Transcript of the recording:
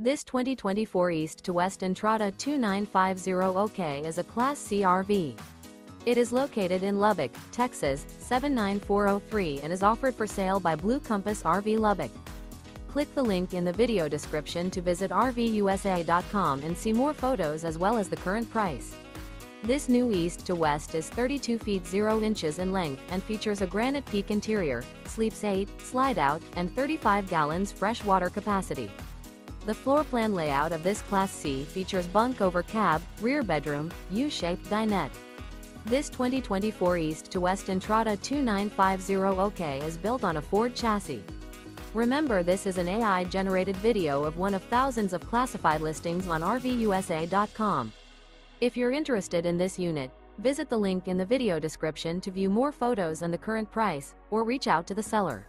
This 2024 East to West Entrada 2950 OK is a Class C RV. It is located in Lubbock, Texas 79403 and is offered for sale by Blue Compass RV Lubbock. Click the link in the video description to visit RVUSA.com and see more photos as well as the current price. This new East to West is 32 feet 0 inches in length and features a granite peak interior, sleeps 8, slide out, and 35 gallons fresh water capacity. The floor plan layout of this Class C features bunk over cab, rear bedroom, U-shaped dinette. This 2024 East to West Entrada 2950 OK is built on a Ford chassis. Remember this is an AI-generated video of one of thousands of classified listings on RVUSA.com. If you're interested in this unit, visit the link in the video description to view more photos and the current price, or reach out to the seller.